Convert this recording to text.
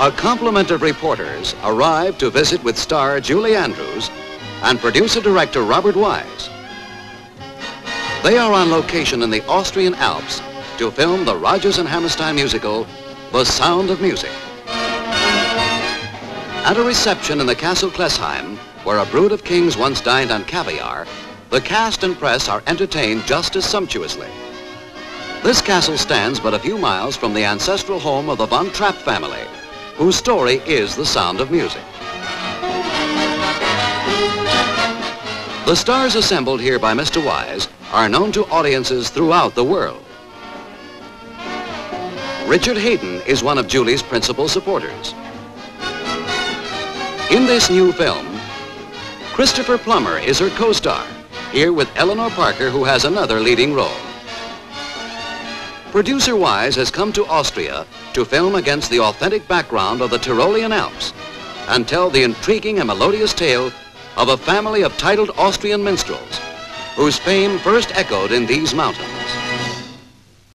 A complement of reporters arrive to visit with star Julie Andrews and producer-director Robert Wise. They are on location in the Austrian Alps to film the Rodgers and Hammerstein musical, The Sound of Music. At a reception in the Castle Klessheim, where a brood of kings once dined on caviar, the cast and press are entertained just as sumptuously. This castle stands but a few miles from the ancestral home of the Von Trapp family, whose story is the sound of music. The stars assembled here by Mr. Wise are known to audiences throughout the world. Richard Haydn is one of Julie's principal supporters. In this new film, Christopher Plummer is her co-star, here with Eleanor Parker, who has another leading role. Producer Wise has come to Austria to film against the authentic background of the Tyrolean Alps and tell the intriguing and melodious tale of a family of titled Austrian minstrels whose fame first echoed in these mountains.